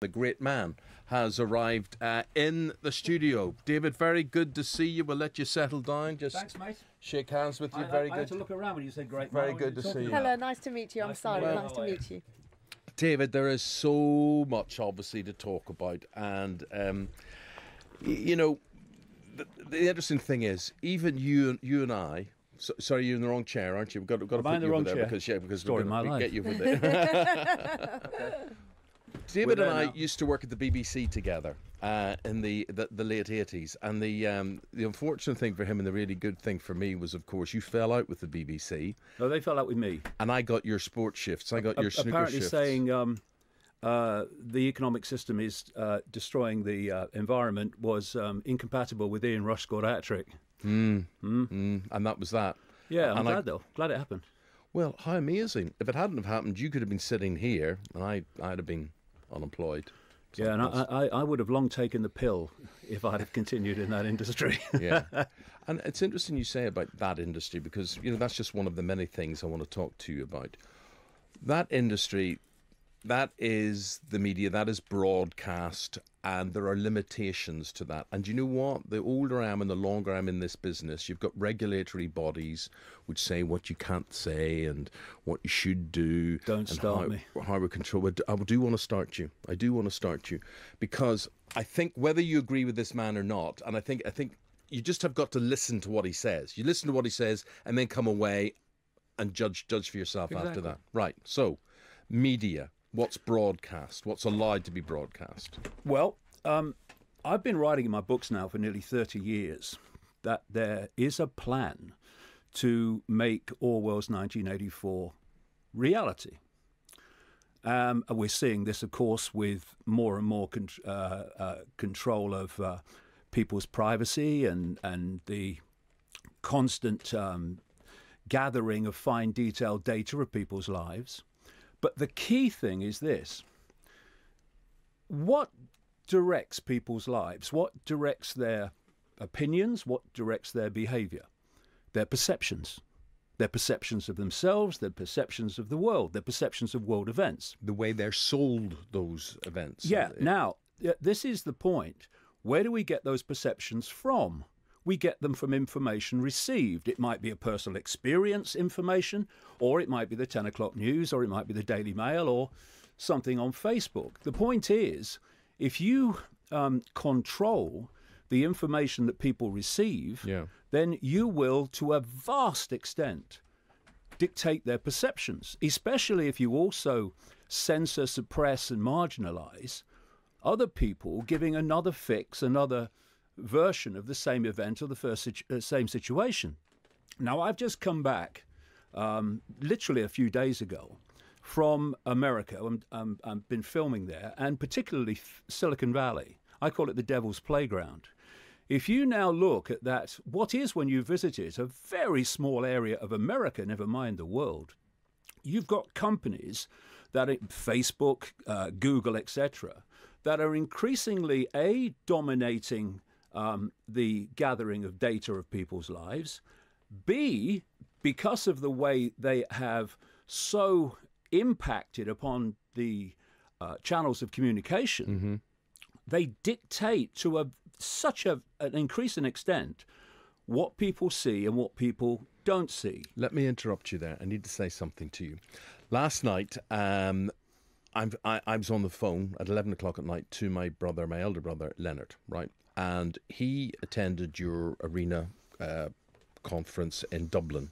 the great man, has arrived uh, in the studio. David, very good to see you. We'll let you settle down. Just Thanks, mate. shake hands with you. I, very I, I had good. to look around when you said great. Very man. good to see you you. Hello, nice to meet you. I'm sorry. to Simon. meet you. Nice to meet you. David, there is so much obviously to talk about, and um, you know, the, the interesting thing is, even you, you and I. So, sorry, you're in the wrong chair, aren't you? We've got, we've got to Am put in the you over wrong there chair? because yeah, because Story we're my gonna life. get you over there. David and I now. used to work at the BBC together uh, in the, the, the late eighties, and the um, the unfortunate thing for him and the really good thing for me was, of course, you fell out with the BBC, No, they fell out with me. and I got your sports shifts. I got your A- snooker apparently shifts. saying um, uh, the economic system is uh, destroying the uh, environment was um, incompatible with Ian Rush scored a hat trick. Mm, and that was that. Yeah, I'm And I- glad though. Glad it happened. Well, how amazing! If it hadn't have happened, you could have been sitting here, and I, I'd have been unemployed. Yeah, and I, I, I would have long taken the pill if I'd have continued in that industry. yeah. And it's interesting you say about that industry because, you know, that's just one of the many things I want to talk to you about. That industry, that is the media, that is broadcast, and there are limitations to that. And you know what? The older I am and the longer I'm in this business, you've got regulatory bodies which say what you can't say and what you should do. Don't start how, me. How we control. I do- want to start you. I do want to start you because I think whether you agree with this man or not, and I think I think you just have got to listen to what he says. You listen to what he says, and then come away and judge judge for yourself after that. Right. So, media. What's broadcast? What's allowed to be broadcast? Well, um, I've been writing in my books now for nearly 30 years that there is a plan to make Orwell's 1984 reality. Um, and we're seeing this, of course, with more and more con- uh, uh, control of uh, people's privacy and, and the constant um, gathering of fine detailed data of people's lives. But the key thing is this what directs people's lives? What directs their opinions? What directs their behavior? Their perceptions. Their perceptions of themselves, their perceptions of the world, their perceptions of world events. The way they're sold those events. Yeah. Now, this is the point. Where do we get those perceptions from? We get them from information received. It might be a personal experience information, or it might be the 10 o'clock news, or it might be the Daily Mail, or something on Facebook. The point is, if you um, control the information that people receive, Yeah. then you will, to a vast extent, dictate their perceptions, especially if you also censor, suppress, and marginalize other people giving another fix, another version of the same event or the first situ- uh, same situation. Now, I've just come back um, literally a few days ago from America. I'm, I've been filming there, and particularly Silicon Valley. I call it the devil's playground. If you now look at that, what is when you visit it, a very small area of America, never mind the world, you've got companies that are Facebook, uh, Google, etc., that are increasingly a dominating um, the gathering of data of people's lives. B, because of the way they have so impacted upon the uh, channels of communication, they dictate to a such a, an increasing extent what people see and what people don't see. Let me interrupt you there. I need to say something to you. Last night, um, I'm, I, I was on the phone at 11 o'clock at night to my brother, my elder brother, Leonard, right? And he attended your arena uh, conference in Dublin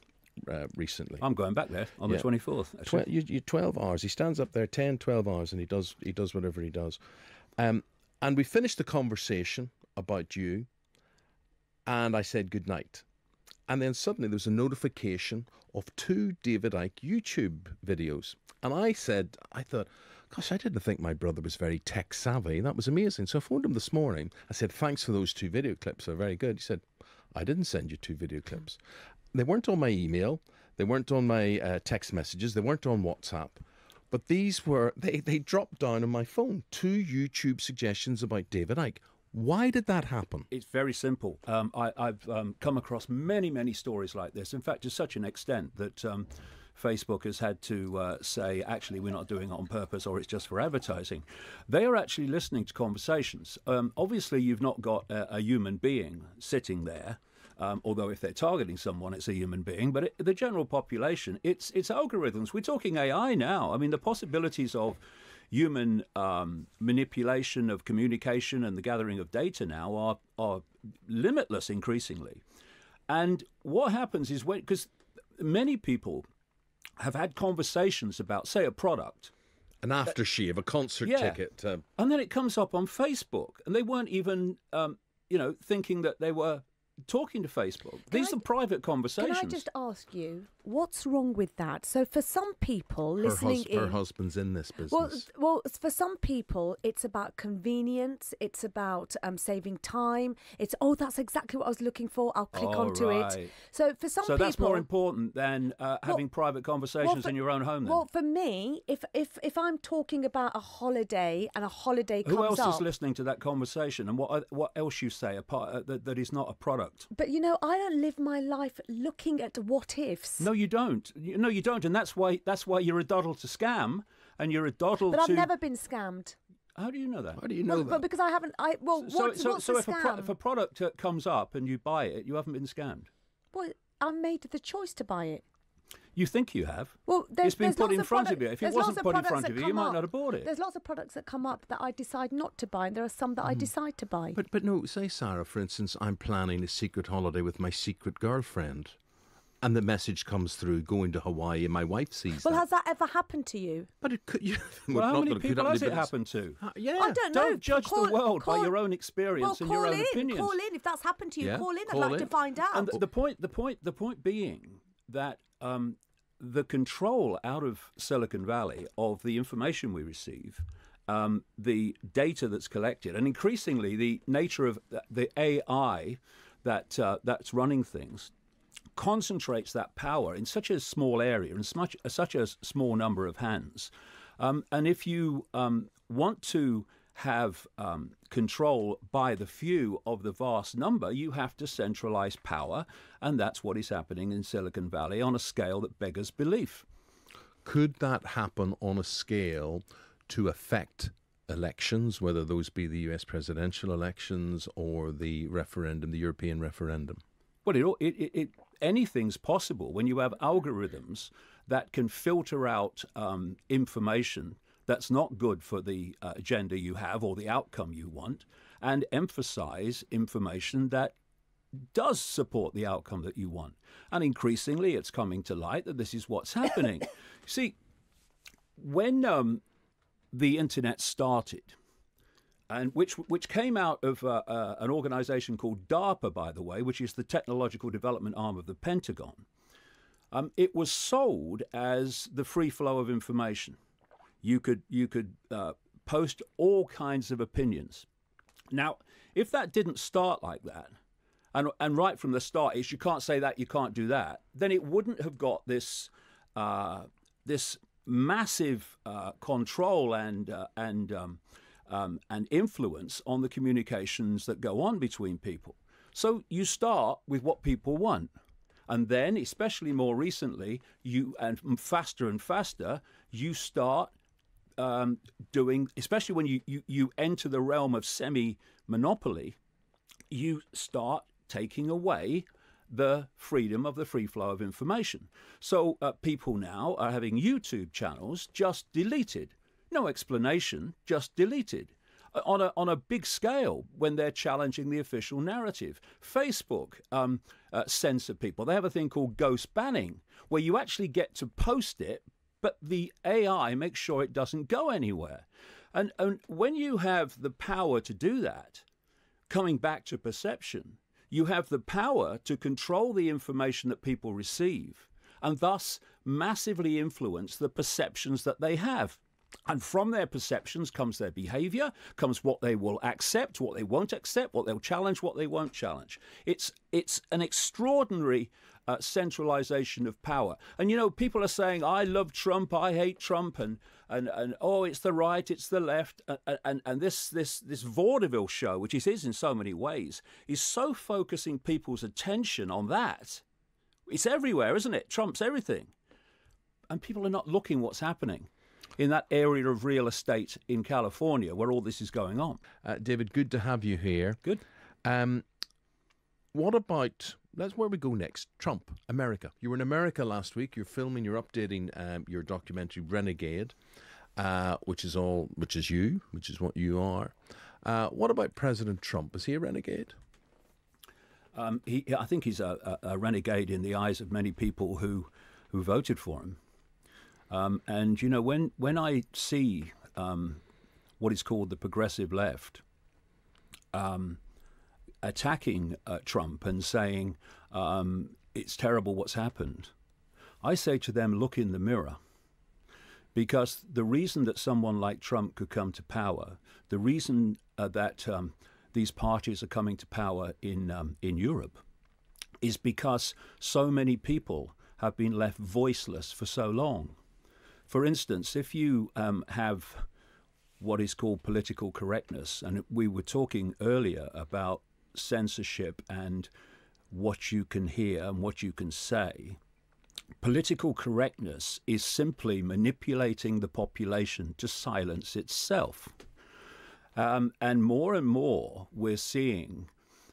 uh, recently. I'm going back there on Yeah. the 24th. actually. Twe- you, you 12 hours. He stands up there 10, 12 hours and he does he does whatever he does. Um, and we finished the conversation about you and I said good night. And then suddenly there was a notification of two David Icke YouTube videos. And I said, I thought, gosh, I didn't think my brother was very tech savvy. That was amazing. So I phoned him this morning. I said, thanks for those two video clips. They're very good. He said, I didn't send you two video clips. They weren't on my email. They weren't on my uh, text messages. They weren't on WhatsApp. But these were, they, they dropped down on my phone. Two YouTube suggestions about David Icke. Why did that happen? It's very simple. Um, I, I've um, come across many, many stories like this. In fact, to such an extent that um, Facebook has had to uh, say, actually, we're not doing it on purpose or it's just for advertising. They are actually listening to conversations. Um, obviously, you've not got a, a human being sitting there. Um, although if they're targeting someone, it's a human being. But it, the general population, it's it's algorithms. We're talking AI now. I mean, the possibilities of human um, manipulation of communication and the gathering of data now are are limitless increasingly. And what happens is when because many people have had conversations about, say, a product. An aftershave, a concert Yeah. ticket. Uh, And then it comes up on Facebook, and they weren't even, um, you know, thinking that they were talking to Facebook. These I- are private conversations. Can I just ask you, what's wrong with that? So, for some people her, listening hus- in, her husband's in this business. well, well, for some people, it's about convenience. It's about um, saving time. It's oh, that's exactly what I was looking for. I'll click Oh, onto it. So, for some so people, that's more important than uh, having private conversations for- in your own home. Then. Well, for me, if if if I'm talking about a holiday and a holiday Who else up, is listening to that conversation, and what what else you say apart uh, that, that is not a product? but you know, I don't live my life looking at what ifs. No, you don't. No, you don't, and that's why that's why you're a doddle to scam, and you're a doddle but to. I've never been scammed. How do you know that? How do you know Well, that? but because I haven't, I well, so, what, so, what's so the if, a pro- if a product uh, comes up and you buy it, you haven't been scammed. well, I made the choice to buy it. You think you have. Well, there's, it's been there's put lots in of front product- of you. If it there's wasn't lots of put in products front that of you, you come might up. not have bought it. There's lots of products that come up that I decide not to buy, and there are some that I decide to buy. But but no, say Saira, for instance, I'm planning a secret holiday with my secret girlfriend, and the message comes through going to Hawaii, and my wife sees well, that. has that ever happened to you? But it could. You, well, how many that could people happen has to it you, happened to? Uh, yeah. I don't know. Don't judge Call- the world call- by your own experience well, and your call own in, opinions. Call in if that's happened to you. Yeah, Call in. I'd call like to find out. And the, the point, the point, the point being that um, the control out of Silicon Valley of the information we receive, um, the data that's collected, and increasingly the nature of the- the AI that uh, that's running things concentrates that power in such a small area and such, such a small number of hands. Um, and if you um, want to have um, control by the few of the vast number, you have to centralize power. And that's what is happening in Silicon Valley on a scale that beggars belief. Could that happen on a scale to affect elections, whether those be the US presidential elections or the referendum, the European referendum? Well, it, it, it, it, anything's possible when you have algorithms that can filter out um, information that's not good for the uh, agenda you have or the outcome you want and emphasize information that does support the outcome that you want. And increasingly, it's coming to light that this is what's happening. See, when um, the internet started, and which which came out of uh, uh, an organization called DARPA, by the way, which is the technological development arm of the Pentagon. Um, it was sold as the free flow of information. You could you could uh, post all kinds of opinions. Now, if that didn't start like that, and and right from the start is you can't say that, you can't do that, then it wouldn't have got this uh, this massive uh, control and uh, and um, um, and influence on the communications that go on between people. So you start with what people want. And then, especially more recently, you and faster and faster, you start um, doing, especially when you, you, you enter the realm of semi monopoly, you start taking away the freedom of the free flow of information. So uh, people now are having YouTube channels just deleted. No explanation, just deleted. On a, on a big scale, when they're challenging the official narrative. Facebook um, uh, censor people. They have a thing called ghost banning, where you actually get to post it, but the AI makes sure it doesn't go anywhere. And, and when you have the power to do that, coming back to perception, you have the power to control the information that people receive and thus massively influence the perceptions that they have. And from their perceptions comes their behavior, comes what they will accept, what they won't accept, what they'll challenge, what they won't challenge. It's, it's an extraordinary uh, centralization of power. And you know, people are saying, I love Trump, I hate Trump, and, and, and oh, it's the right, it's the left. And, and, and this, this, this vaudeville show, which it is in so many ways, is so focusing people's attention on that. It's everywhere, isn't it? Trump's everything. and people are not looking what's happening in that area of real estate in California where all this is going on. Uh, David, good to have you here. Good. Um, what about that's where we go next? Trump, America. You were in America last week. You're filming. You're updating um, your documentary Renegade, uh, which is all, which is you, which is what you are. Uh, what about President Trump? Is he a renegade? Um, he, I think he's a, a, a, renegade in the eyes of many people who who voted for him. Um, and you know, when when I see um, what is called the progressive left um, attacking uh, Trump and saying um, it's terrible what's happened, I say to them, look in the mirror. Because the reason that someone like Trump could come to power, the reason uh, that um, these parties are coming to power in um, in Europe, is because so many people have been left voiceless for so long. For instance, if you um, have what is called political correctness, and we were talking earlier about censorship and what you can hear and what you can say. Political correctness is simply manipulating the population to silence itself. Um, and more and more, we're seeing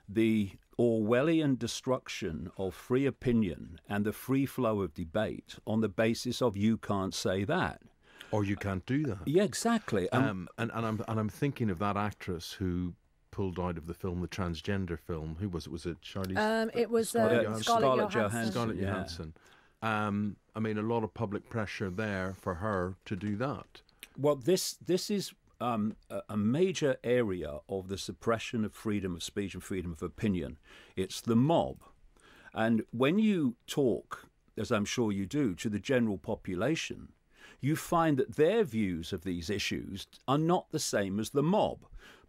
the Orwellian destruction of free opinion and the free flow of debate on the basis of you can't say that. Or you can't do that. Yeah, exactly. Um, um, and, and, I'm, and I'm thinking of that actress who pulled out of the film, the transgender film. Who was it? Was it Charlie? Um, it was Scarlett, uh, Scarlett, Scarlett Johansson. Johansson. Scarlett yeah. Johansson. Um, I mean, a lot of public pressure there for her to do that. Well, this this is um, a, major area of the suppression of freedom of speech and freedom of opinion. It's the mob, and when you talk, as I'm sure you do, to the general population, you find that their views of these issues are not the same as the mob.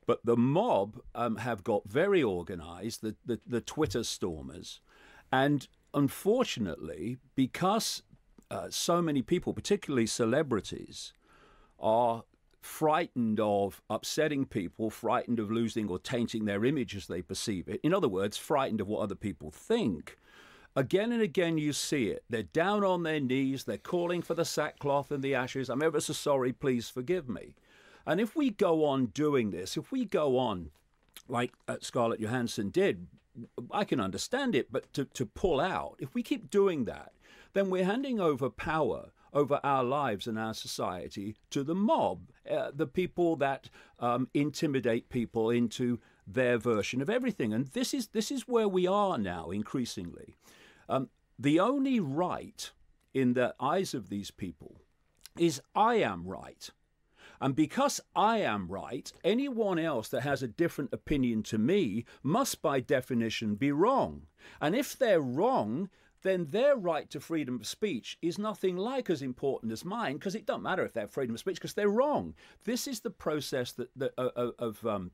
But the mob um, have got very organised, the, the, the, Twitter stormers. And unfortunately, because uh, so many people, particularly celebrities, are frightened of upsetting people, frightened of losing or tainting their image as they perceive it. In other words, frightened of what other people think. Again and again, you see it. They're down on their knees, they're calling for the sackcloth and the ashes. I'm ever so sorry, please forgive me. And if we go on doing this, if we go on like uh, Scarlett Johansson did, I can understand it, but to, to pull out, if we keep doing that, then we're handing over power over our lives and our society to the mob, uh, the people that um, intimidate people into their version of everything. And this is this is where we are now increasingly. Um, the only right in the eyes of these people is I am right. And because I am right, anyone else that has a different opinion to me must, by definition, be wrong. And if they're wrong, then their right to freedom of speech is nothing like as important as mine because it doesn't matter if they have freedom of speech because they're wrong. This is the process that, that uh, uh, of um,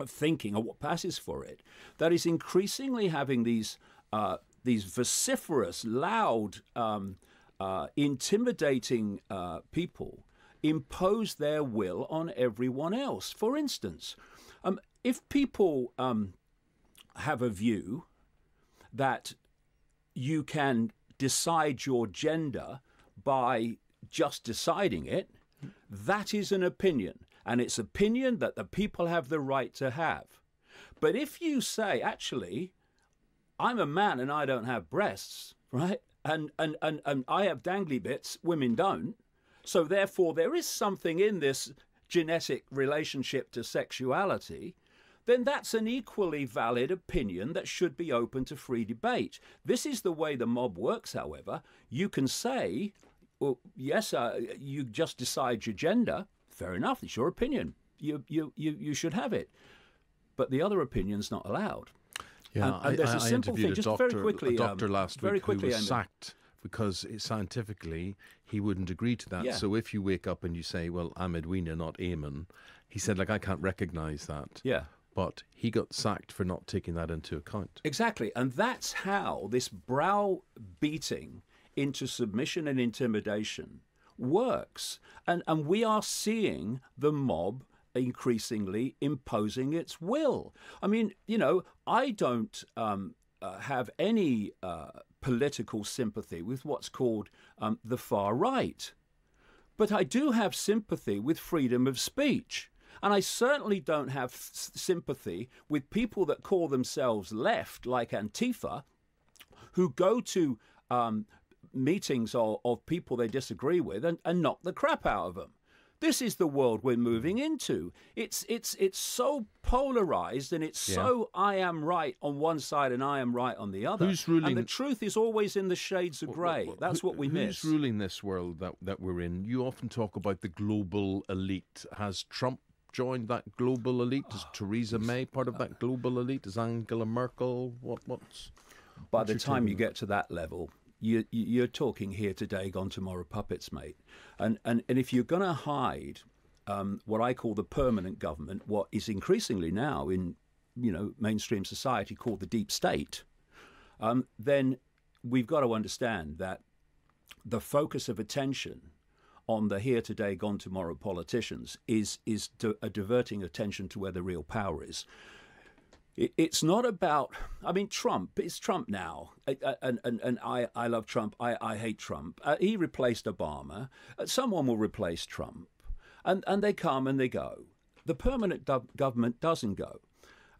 of thinking or what passes for it that is increasingly having these uh, these vociferous, loud, um, uh, intimidating uh, people impose their will on everyone else. For instance, um, if people um, have a view that you can decide your gender by just deciding it, that is an opinion. And it's opinion that the people have the right to have. But if you say, actually, I'm a man and I don't have breasts, right? And, and, and, and I have dangly bits, women don't. So, therefore, there is something in this genetic relationship to sexuality, then that's an equally valid opinion that should be open to free debate. This is the way the mob works, however. You can say, well, yes, uh, you just decide your gender. Fair enough, it's your opinion. You, you, you, you should have it. But the other opinion's not allowed. Yeah, and, and there's I, a simple I thing, a just doctor, very quickly. A doctor um, last very week quickly, who was sacked because scientifically he wouldn't agree to that. Yeah. So if you wake up and you say, "Well, I'm Edwina, not Eamonn," he said, "Like I can't recognise that." Yeah. But he got sacked for not taking that into account. Exactly. And that's how this brow beating into submission and intimidation works. And, and we are seeing the mob increasingly imposing its will. I mean, you know, I don't um, uh, have any uh, political sympathy with what's called um, the far right. But I do have sympathy with freedom of speech. And I certainly don't have s- sympathy with people that call themselves left, like Antifa, who go to um, meetings of, of people they disagree with and, and knock the crap out of them. This is the world we're moving into. It's it's it's so polarized and it's Yeah. so I am right on one side and I am right on the other. Who's ruling- And the truth is always in the shades of grey. That's what we who's miss. ruling this world that, that we're in? You often talk about the global elite. Has Trump joined that global elite? Is Theresa May part of that global elite? Is Angela Merkel? What? What's? By What's the time you on get to that level, you, you- you're talking here today, gone tomorrow puppets, mate. And, and, and if you're going to hide um, what I call the permanent government, what is increasingly now in you know mainstream society called the deep state, um, then we've got to understand that the focus of attention on the here today, gone tomorrow politicians is is di- a diverting attention to where the real power is. It, it's not about. I mean, Trump. It's Trump now, and and, and I, I love Trump. I, I hate Trump. Uh, he replaced Obama. Uh, someone will replace Trump, and and they come and they go. The permanent gov- government doesn't go.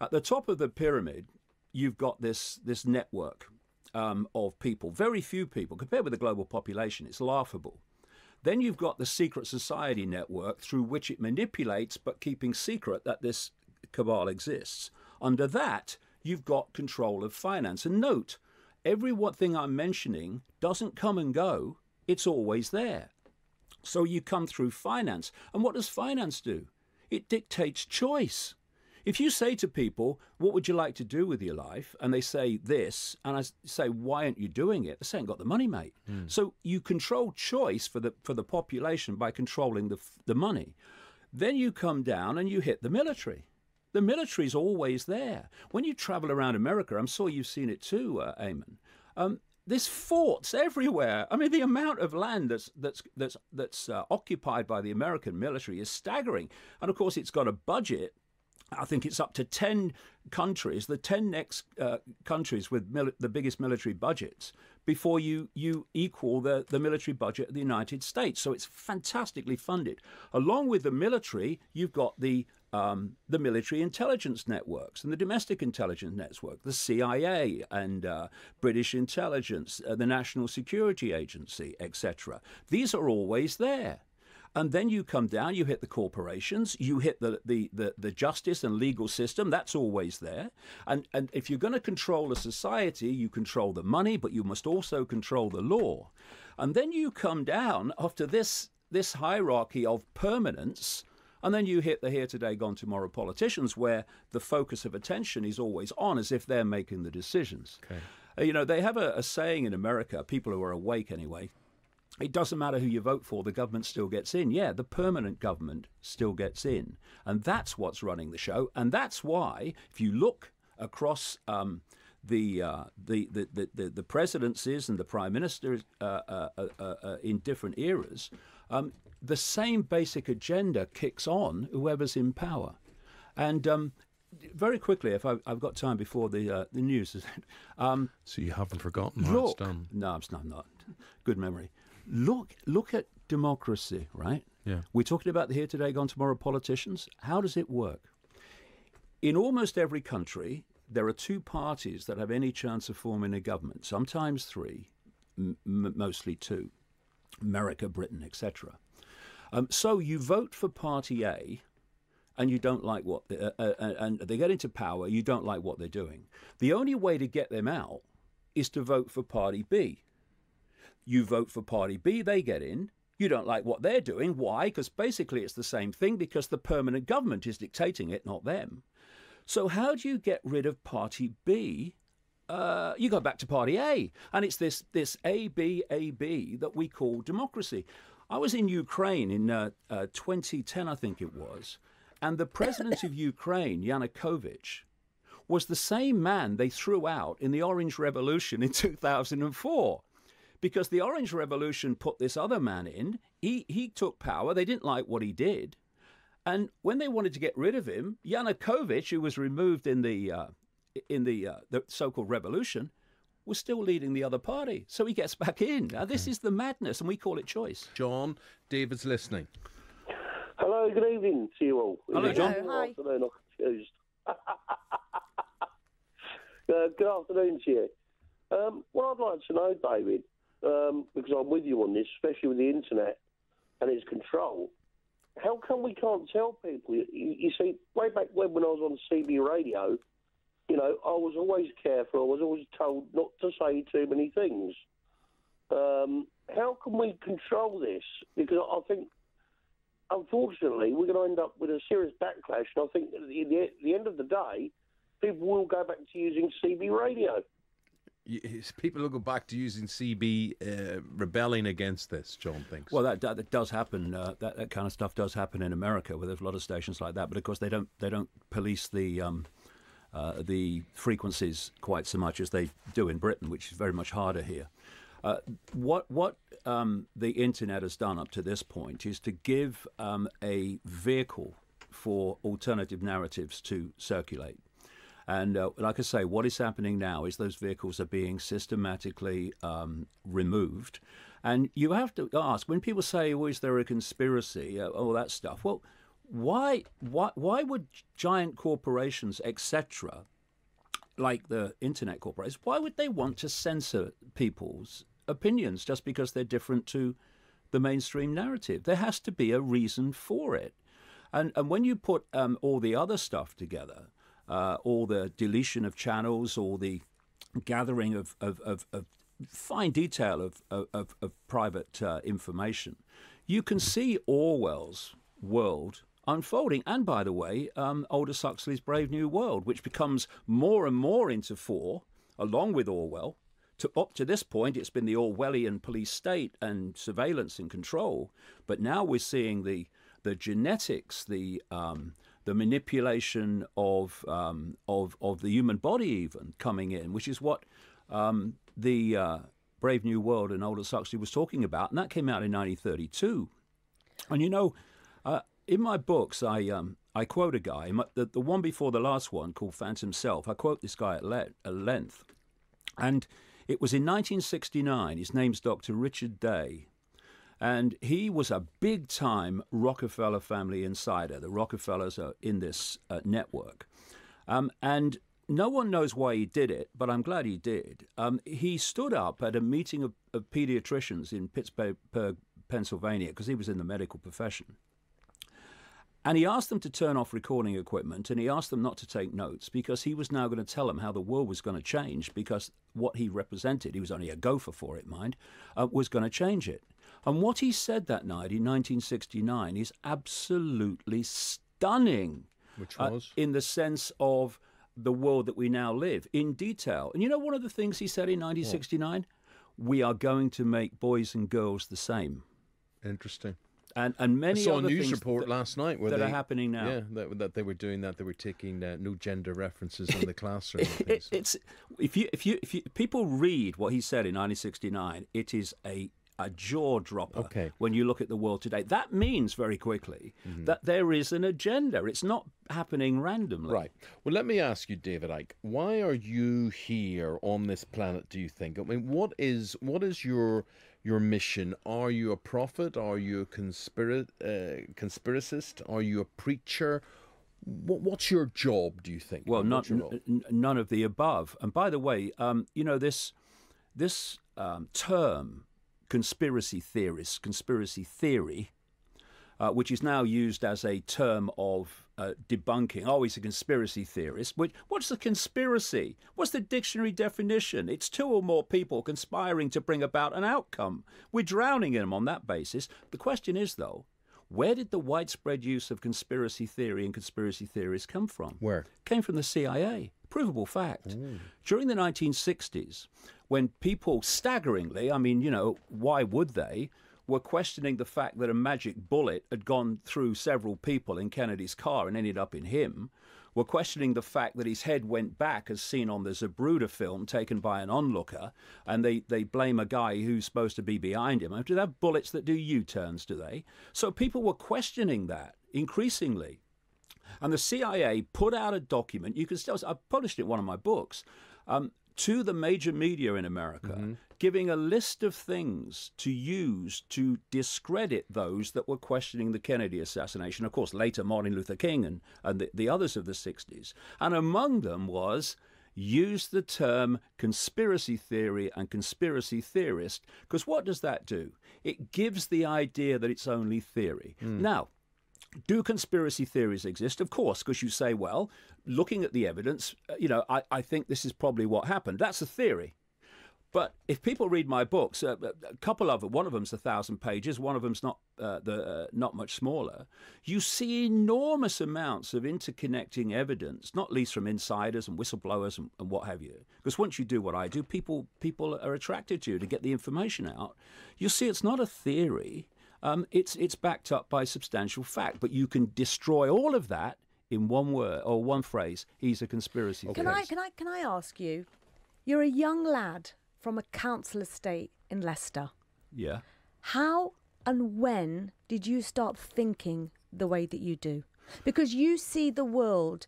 At the top of the pyramid, you've got this this network um, of people. Very few people compared with the global population. It's laughable. Then you've got the secret society network through which it manipulates, but keeping secret that this cabal exists. Under that, you've got control of finance. And note, every one thing I'm mentioning doesn't come and go, it's always there. So you come through finance. And what does finance do? It dictates choice. If you say to people, What would you like to do with your life? and they say this, and I say, Why aren't you doing it? They say, I ain't got the money, mate. So you control choice for the, for the population by controlling the, the money. Then you come down and you hit the military. The military's always there. When you travel around America, I'm sure you've seen it too, uh, Eamonn. Um, there's forts everywhere. I mean, the amount of land that's that's that's that's uh, occupied by the American military is staggering. And of course, it's got a budget. I think it's up to ten countries, the ten next uh, countries with mili- the biggest military budgets, before you you equal the the military budget of the United States. So it's fantastically funded. Along with the military, you've got the um, the military intelligence networks and the domestic intelligence network, the CIA and uh, British intelligence, uh, the National Security Agency, etc. These are always there. And then you come down, you hit the corporations, you hit the, the, the, the justice and legal system, that's always there. And, and if you're going to control a society, you control the money, but you must also control the law. And then you come down after this, this hierarchy of permanence, and then you hit the here today, gone tomorrow politicians, where the focus of attention is always on as if they're making the decisions. Okay. Uh, You know, they have a, a saying in America, people who are awake anyway, it doesn't matter who you vote for, the government still gets in. Yeah, the permanent government still gets in. And that's what's running the show. And that's why, if you look across um, the, uh, the, the, the, the, presidencies and the prime ministers uh, uh, uh, uh, in different eras, um, the same basic agenda kicks on whoever's in power. And um, very quickly, if I've, I've got time before the, uh, the news, um, So you haven't forgotten look, done. no, I'm not. Good memory. Look, look at democracy, right? Yeah. We're talking about the here today, gone tomorrow politicians. How does it work? In almost every country, there are two parties that have any chance of forming a government. Sometimes three, m- mostly two. America, Britain, etc. Um, so you vote for Party A, and you don't like what, the, uh, uh, and they get into power. You don't like what they're doing. The only way to get them out is to vote for Party B. You vote for Party B, they get in. You don't like what they're doing. Why? Because basically it's the same thing because the permanent government is dictating it, not them. So, how do you get rid of Party B? Uh, you go back to Party A, and it's this this A B A B that we call democracy. I was in Ukraine in uh, uh, 2010, I think it was, and the president of Ukraine, Yanukovych, was the same man they threw out in the Orange Revolution in 2004 because the Orange Revolution put this other man in. He he took power. They didn't like what he did, and when they wanted to get rid of him, Yanukovych, who was removed in the uh, in the uh, the so-called revolution, was still leading the other party. So he gets back in. Now, this is the madness, and we call it choice. John, David's listening. Hello, good evening to you all. Hello, Is it John. good Hi. afternoon, I'm confused. uh, good afternoon to you. Um, what I'd like to know, David, um, because I'm with you on this, especially with the internet and its control, how come we can't tell people? You, you see, way back when, when I was on CB radio, you know, I was always careful. I was always told not to say too many things. Um, how can we control this? Because I think unfortunately, we're going to end up with a serious backlash. And I think at the, the, the end of the day, people will go back to using CB radio. People will go back to using CB, uh, rebelling against this. John thinks. Well, that, that, that does happen. Uh, that, that kind of stuff does happen in America, where there's a lot of stations like that. But of course, they don't they don't police the um, uh, the frequencies quite so much as they do in Britain, which is very much harder here. Uh, what what um, the internet has done up to this point is to give um, a vehicle for alternative narratives to circulate. And uh, like I say, what is happening now is those vehicles are being systematically um, removed. And you have to ask when people say, "Oh, is there a conspiracy?" Uh, all that stuff. Well, why, why, why would giant corporations, etc., like the internet corporations, why would they want to censor people's opinions just because they're different to the mainstream narrative? There has to be a reason for it. And, and when you put um, all the other stuff together, uh, all the deletion of channels, all the gathering of, of, of, of fine detail of, of, of private uh, information, you can see Orwell's world unfolding. And by the way, um, Aldous Huxley's Brave New World, which becomes more and more into fore, along with Orwell. To, up to this point, it's been the Orwellian police state and surveillance and control, but now we're seeing the the genetics, the um, the manipulation of um, of of the human body, even coming in, which is what um, the uh, Brave New World and Aldous Huxley was talking about, and that came out in 1932. And you know, uh, in my books, I um, I quote a guy, the, the one before the last one called Phantom Self. I quote this guy at, le- at length, and it was in 1969. His name's Dr. Richard Day. And he was a big time Rockefeller family insider. The Rockefellers are in this uh, network. Um, and no one knows why he did it, but I'm glad he did. Um, he stood up at a meeting of, of pediatricians in Pittsburgh, Pennsylvania, because he was in the medical profession. And he asked them to turn off recording equipment and he asked them not to take notes because he was now going to tell them how the world was going to change because what he represented, he was only a gopher for it, mind, uh, was going to change it. And what he said that night in 1969 is absolutely stunning. Which uh, was? in the sense of the world that we now live in detail. And you know, one of the things he said in 1969? We are going to make boys and girls the same. Interesting. And, and I many saw a news report that- last night where that they, are happening now. Yeah, that, that they were doing that. They were taking uh, no gender references in the classroom. it, it's if you if you if you people read what he said in 1969, it is a a jaw dropper Okay. when you look at the world today. That means very quickly Mm-hmm. that there is an agenda. It's not happening randomly. Right. Well, let me ask you, David Icke, why are you here on this planet? Do you think? I mean, what is what is your your mission? Are you a prophet? Are you a conspira- uh, conspiracist? Are you a preacher? What's your job? Do you think? Well, not What's your role? n- n- none of the above. And by the way, um, you know this this um, term, conspiracy theorists, conspiracy theory, uh, which is now used as a term of uh, debunking. Oh, he's a conspiracy theorist. Which, what's a conspiracy? What's the dictionary definition? It's two or more people conspiring to bring about an outcome. We're drowning in them on that basis. The question is, though, where did the widespread use of conspiracy theory and conspiracy theories come from? Where? Came from the CIA. Provable fact. Mm. During the 1960s, when people staggeringly, I mean, you know, why would they, were questioning the fact that a magic bullet had gone through several people in Kennedy's car and ended up in him, were questioning the fact that his head went back as seen on the Zapruder film taken by an onlooker, and they, they blame a guy who's supposed to be behind him. Do they have bullets that do U turns, do they? So people were questioning that increasingly. And the CIA put out a document. You can still, I published it in one of my books, um, to the major media in America, giving a list of things to use to discredit those that were questioning the Kennedy assassination. Of course, later Martin Luther King and, and the, the others of the 60s. And among them was use the term conspiracy theory and conspiracy theorist, because what does that do? It gives the idea that it's only theory. Now, do conspiracy theories exist? Of course, because you say, well, looking at the evidence, uh, you know, I, I think this is probably what happened. That's a theory. But if people read my books, uh, a couple of them, one of them's a thousand pages, one of them's not uh, the uh, not much smaller. You see enormous amounts of interconnecting evidence, not least from insiders and whistleblowers and, and what have you. Because once you do what I do, people people are attracted to you to get the information out. You see, it's not a theory. Um, it's it's backed up by substantial fact, but you can destroy all of that in one word or one phrase. He's a conspiracy Can I can I can I ask you? You're a young lad from a council estate in Leicester. Yeah. How and when did you start thinking the way that you do? Because you see the world,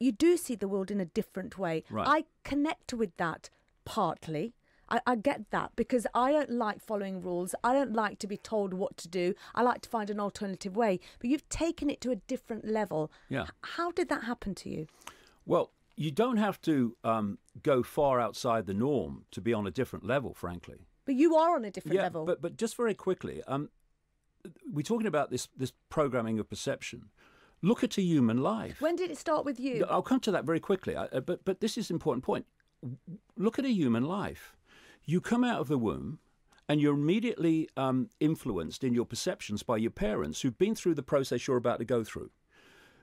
you do see the world in a different way. Right. I connect with that partly. I, I get that because I don't like following rules. I don't like to be told what to do. I like to find an alternative way. But you've taken it to a different level. Yeah. H- How did that happen to you? Well, you don't have to um, go far outside the norm to be on a different level, frankly. But you are on a different yeah, level. but but just very quickly, um, we're talking about this this programming of perception. Look at a human life. when did it start with you? I'll come to that very quickly. I, uh, but but this is an important point. Look at a human life. You come out of the womb, and you're immediately um, influenced in your perceptions by your parents who've been through the process you're about to go through.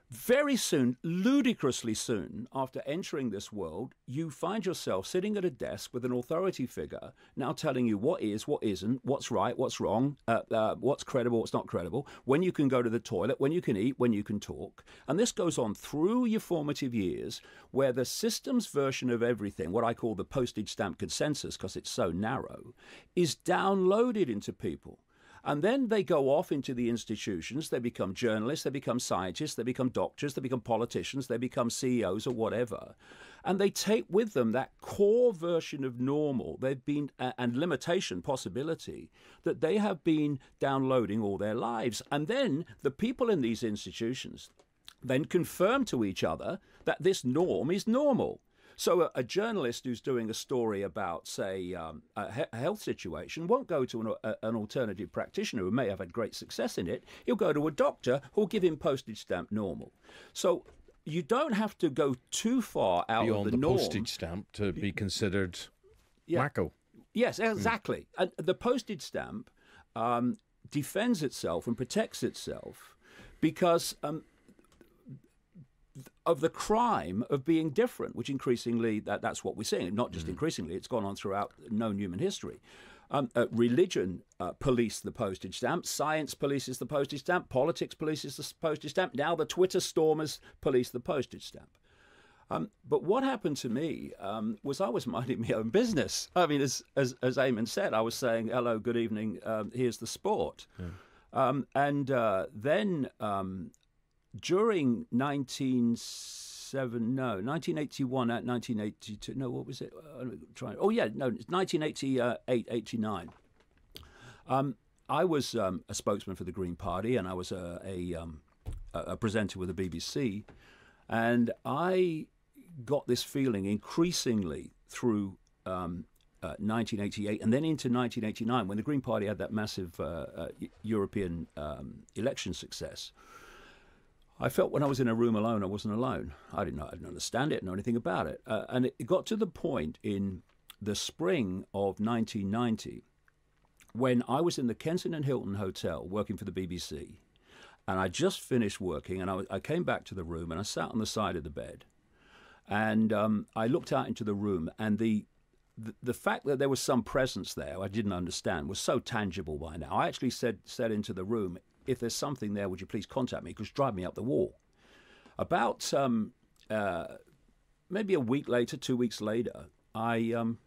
Very soon, ludicrously soon, after entering this world, you find yourself sitting at a desk with an authority figure now telling you what is, what isn't, what's right, what's wrong, uh, uh, what's credible, what's not credible, when you can go to the toilet, when you can eat, when you can talk. And this goes on through your formative years, where the system's version of everything, what I call the postage stamp consensus, because it's so narrow, is downloaded into people. And then they go off into the institutions. They become journalists, they become scientists, they become doctors, they become politicians, they become CEOs or whatever. And they take with them that core version of normal they've been, and limitation possibility that they have been downloading all their lives. And then the people in these institutions then confirm to each other that this norm is normal. So a, a journalist who's doing a story about, say, um, a, he- a health situation won't go to an, a, an alternative practitioner who may have had great success in it. He'll go to a doctor who'll give him postage stamp normal. So you don't have to go too far out Beyond of the, the norm. postage stamp to be considered Yeah. wacko. Yes, exactly. And the postage stamp um, defends itself and protects itself because um, of the crime of being different, which increasingly that, that's what we're seeing. Not just increasingly, it's gone on throughout known human history. Um, uh, religion uh, police the postage stamp, science polices the postage stamp, politics polices the postage stamp. Now the Twitter stormers police the postage stamp. Um, but what happened to me um, was I was minding my own business. I mean, as as, as Eamonn said, I was saying, "Hello, good evening. Um, here's the sport," um, and uh, then um, during 1987, no, 1981, uh, 1982, no, what was it? Uh, trying. Oh yeah, no, it's 1988, 89. Um, I was um, a spokesman for the Green Party, and I was a a, um, a presenter with the BBC, and I got this feeling increasingly through um, uh, 1988 and then into 1989 when the Green Party had that massive uh, uh, European um, election success. I felt when I was in a room alone, I wasn't alone. I didn't know, I didn't understand it, know anything about it, uh, and it got to the point in the spring of 1990 when I was in the Kensington Hilton Hotel working for the BBC, and I just finished working, and I, I came back to the room, and I sat on the side of the bed, and um, I looked out into the room, and the, the the fact that there was some presence there I didn't understand was so tangible by now. I actually said said into the room, "If there's something there, would you please contact me? Because drive me up the wall." About um, uh, maybe a week later, two weeks later, I um,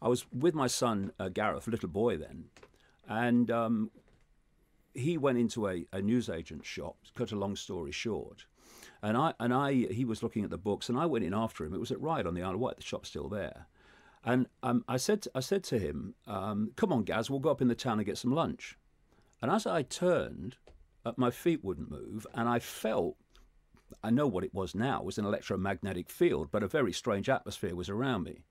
I was with my son uh, Gareth, a little boy then, and um, he went into a, a newsagent shop. Cut a long story short, and I and I he was looking at the books, and I went in after him. It was at Ryde on the Isle of Wight. The shop's still there, And um, I said, I said to him, um, "Come on, Gaz, we'll go up in the town and get some lunch." And as I turned, uh, my feet wouldn't move, and I felt. I know what it was now. It was an electromagnetic field, but a very strange atmosphere was around me.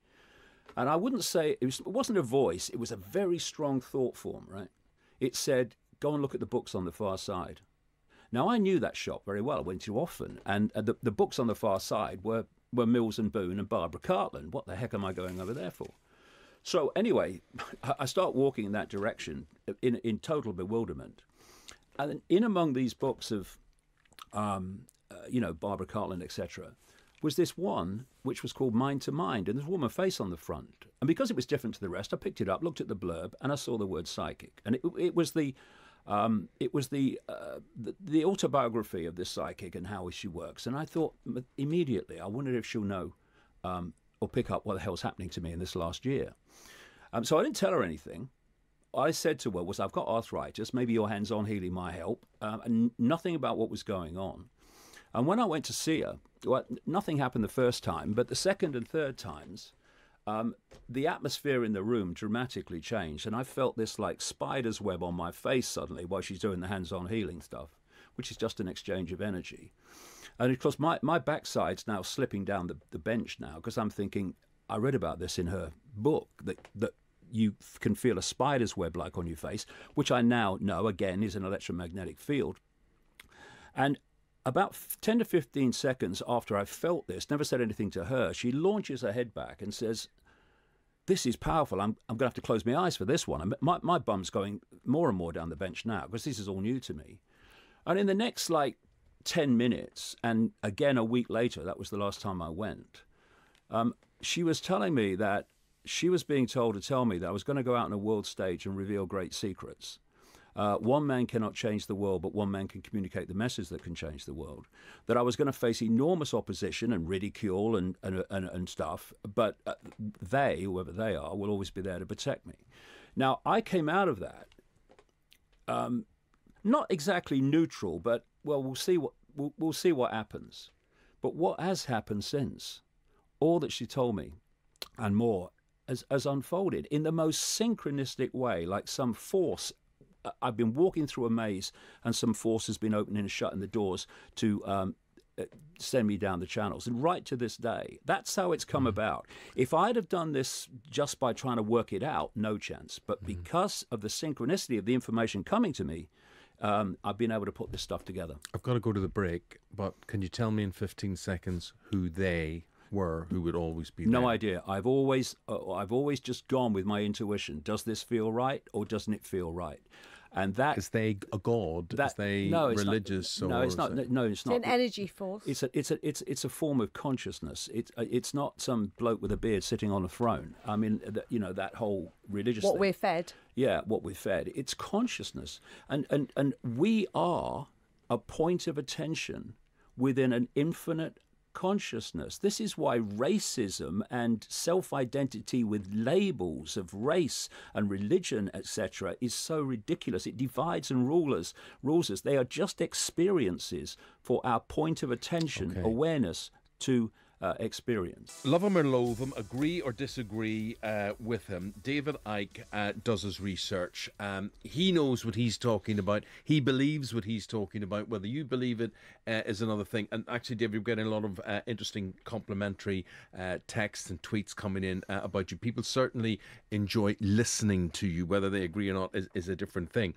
And I wouldn't say it, was, it wasn't a voice, it was a very strong thought form, right? It said, Go and look at the books on the far side. Now, I knew that shop very well. I went to often. And uh, the, the books on the far side were, were Mills and Boon and Barbara Cartland. What the heck am I going over there for? So, anyway, I start walking in that direction in, in total bewilderment. And in among these books of, um, uh, you know, Barbara Cartland, etc., was this one which was called Mind to Mind, and there's a woman face on the front. And because it was different to the rest, I picked it up, looked at the blurb, and I saw the word psychic. And it, it was the um, it was the, uh, the, the autobiography of this psychic and how she works. And I thought immediately, I wondered if she'll know um, or pick up what the hell's happening to me in this last year. Um, so I didn't tell her anything. I said to her was, "I've got arthritis. Maybe your hands-on healing might help." Um, and nothing about what was going on. And when I went to see her, well, nothing happened the first time, but the second and third times, um, the atmosphere in the room dramatically changed, and I felt this like spider's web on my face suddenly while she's doing the hands-on healing stuff, which is just an exchange of energy. And of course, my, my backside's now slipping down the, the bench now because I'm thinking, I read about this in her book that, that you can feel a spider's web like on your face, which I now know again is an electromagnetic field. And about 10 to 15 seconds after I felt this, never said anything to her, she launches her head back and says, This is powerful. I'm, I'm going to have to close my eyes for this one. My, my bum's going more and more down the bench now because this is all new to me. And in the next like 10 minutes, and again a week later, that was the last time I went, um, she was telling me that she was being told to tell me that I was going to go out on a world stage and reveal great secrets. Uh, one man cannot change the world, but one man can communicate the message that can change the world. That I was going to face enormous opposition and ridicule and, and, and, and stuff, but uh, they, whoever they are, will always be there to protect me. Now, I came out of that um, not exactly neutral, but well, we'll see what we'll, we'll see what happens. But what has happened since? All that she told me and more has, has unfolded in the most synchronistic way, like some force I've been walking through a maze, and some force has been opening and shutting the doors to um, uh, send me down the channels. And right to this day, that's how it's come mm. about. If I'd have done this just by trying to work it out, no chance. But mm. because of the synchronicity of the information coming to me, um, I've been able to put this stuff together. I've got to go to the break, but can you tell me in 15 seconds who they were who would always be there? no idea i've always uh, i've always just gone with my intuition does this feel right or doesn't it feel right and that is they a god? That, is they no, religious? Not, no, it's not. No, it's not. It's an energy force. It's a it's a it's it's a form of consciousness. It's uh, it's not some bloke with a beard sitting on a throne. I mean, you know that whole religious. What thing. we're fed. Yeah, what we're fed. It's consciousness, and and and we are a point of attention within an infinite consciousness. This is why racism and self identity with labels of race and religion, etc., is so ridiculous. It divides and rules, rules us. They are just experiences for our point of attention, okay. awareness to uh, experience. Love him or loathe him, agree or disagree uh, with him, David Icke uh, does his research. Um, he knows what he's talking about. He believes what he's talking about. Whether you believe it uh, is another thing. And actually, David, we're getting a lot of uh, interesting complimentary uh, texts and tweets coming in about you. People certainly enjoy listening to you. Whether they agree or not is, is a different thing.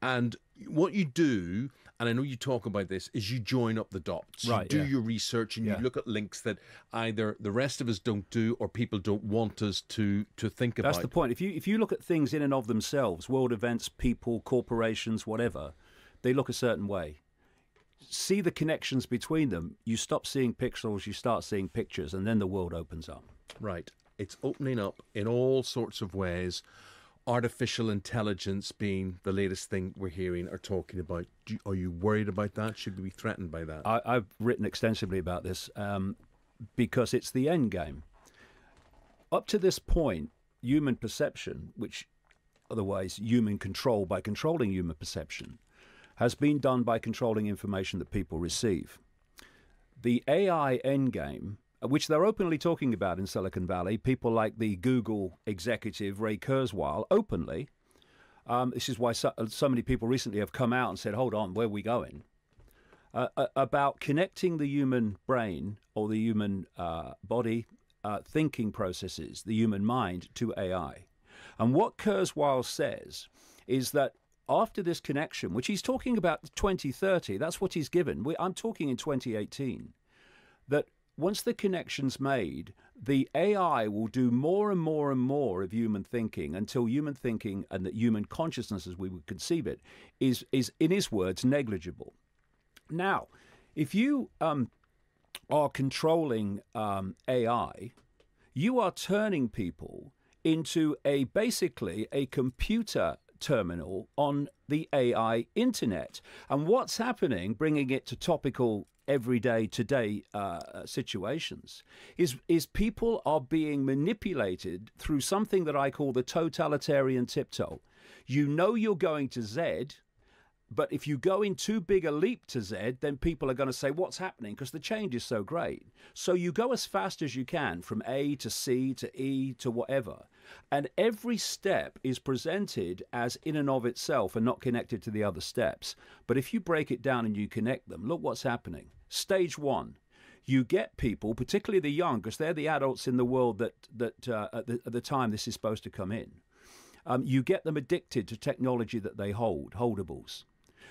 And what you do and I know you talk about this, is you join up the dots. Right, you do yeah. your research and yeah. you look at links that either the rest of us don't do or people don't want us to to think about. That's the point. If you if you look at things in and of themselves, world events, people, corporations, whatever, they look a certain way. See the connections between them. You stop seeing pixels, you start seeing pictures, and then the world opens up. Right. It's opening up in all sorts of ways artificial intelligence being the latest thing we're hearing or talking about. You, are you worried about that? Should we be threatened by that? I, have written extensively about this um, because it's the end game. Up to this point, human perception, which otherwise human control by controlling human perception, has been done by controlling information that people receive. The AI endgame uh, which they're openly talking about in Silicon Valley. People like the Google executive Ray Kurzweil openly. Um, this is why so, uh, so, many people recently have come out and said, "Hold on, where are we going?" Uh, uh, about connecting the human brain or the human uh, body uh, thinking processes, the human mind, to AI. And what Kurzweil says is that after this connection, which he's talking about 2030, that's what he's given. We, I'm talking in 2018, that once the connection's made, the AI will do more and more and more of human thinking until human thinking and the human consciousness, as we would conceive it, is, is in his words, negligible. Now, if you um, are controlling um, AI, you are turning people into a basically a computer terminal on the AI internet. And what's happening, bringing it to topical everyday today uh, situations is is people are being manipulated through something that I call the totalitarian tiptoe. You know you're going to Z but if you go in too big a leap to Z, then people are going to say, What's happening? Because the change is so great. So you go as fast as you can from A to C to E to whatever. And every step is presented as in and of itself and not connected to the other steps. But if you break it down and you connect them, look what's happening. Stage one you get people, particularly the young, because they're the adults in the world that that uh, at, the, at, the, time this is supposed to come in. Um, you get them addicted to technology that they hold, holdables.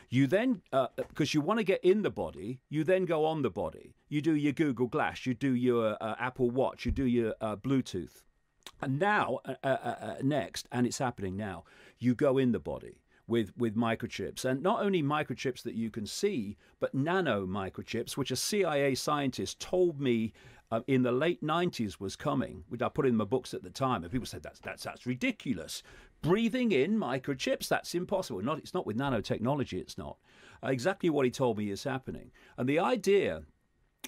You then, because uh, you want to get in the body, you then go on the body. You do your Google Glass, you do your uh, Apple Watch, you do your uh, Bluetooth. And now, uh, uh, uh, next, and it's happening now, you go in the body with, with microchips. And not only microchips that you can see, but nano microchips, which a CIA scientist told me uh, in the late 90s was coming, which I put in my books at the time. And people said, that's, that's, that's ridiculous breathing in microchips. That's impossible. Not, it's not with nanotechnology, it's not. Uh, exactly what he told me is happening. And the idea,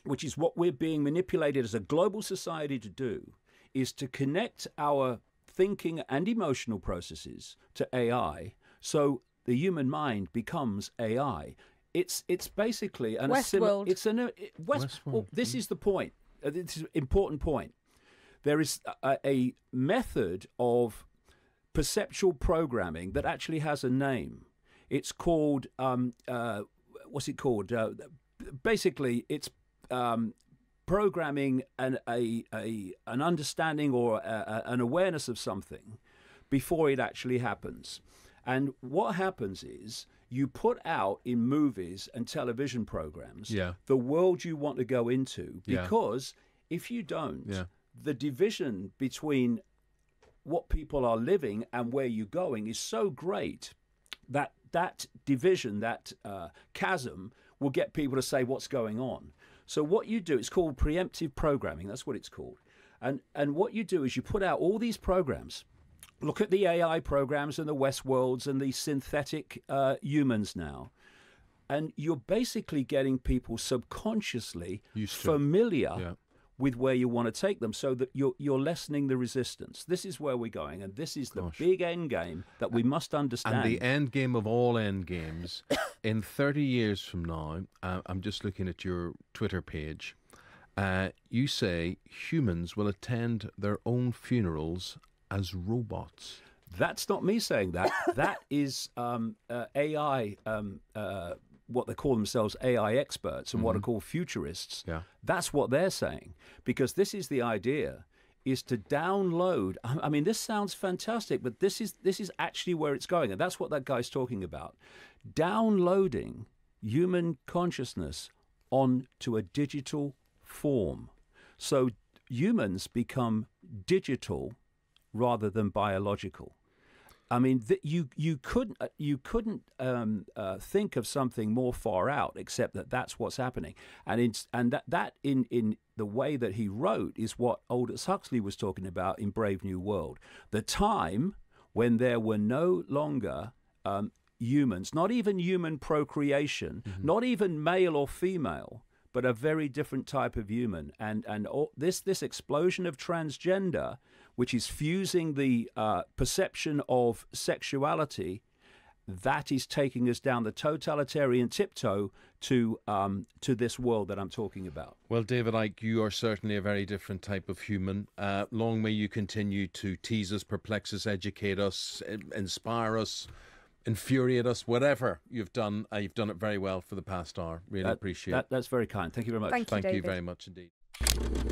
which is what we're being manipulated as a global society to do, is to connect our thinking and emotional processes to AI so the human mind becomes AI. It's it's basically an Westworld. it's an uh, West, Westworld. Well, this is the point. Uh, this is an important point. There is a, a method of perceptual programming that actually has a name. It's called um, uh, what's it called? Uh, basically, it's um, programming an a, a an understanding or a, a, an awareness of something before it actually happens. And what happens is you put out in movies and television programs yeah. the world you want to go into because yeah. if you don't, yeah. the division between what people are living and where you're going is so great that that division, that uh, chasm, will get people to say what's going on. So what you do, it's called preemptive programming. That's what it's called. And and what you do is you put out all these programs. Look at the AI programs and the Westworlds and the synthetic uh, humans now. And you're basically getting people subconsciously familiar yeah with where you want to take them so that you're, you're lessening the resistance. This is where we're going, and this is the Gosh. big end game that we must understand. And the end game of all end games, in 30 years from now, uh, I'm just looking at your Twitter page. Uh, you say humans will attend their own funerals as robots. That's not me saying that. that is um, uh, AI um, uh, what they call themselves AI experts and mm-hmm. what are mm-hmm. called futurists. Yeah. That's what they're saying because this is the idea is to download I mean this sounds fantastic but this is this is actually where it's going and that's what that guy's talking about. Downloading human consciousness onto a digital form. So humans become digital rather than biological. I mean, th- you you couldn't uh, you couldn't um, uh, think of something more far out except that that's what's happening, and in, and that that in in the way that he wrote is what Aldous Huxley was talking about in Brave New World, the time when there were no longer um, humans, not even human procreation, mm-hmm. not even male or female, but a very different type of human, and and all, this this explosion of transgender which is fusing the uh, perception of sexuality, that is taking us down the totalitarian tiptoe to um, to this world that I'm talking about. Well, David Icke, you are certainly a very different type of human. Uh, long may you continue to tease us, perplex us, educate us, inspire us, infuriate us, whatever you've done. Uh, you've done it very well for the past hour. Really That- appreciate that, it. That's very kind. Thank you very much. Thank you, Thank you David. very much indeed.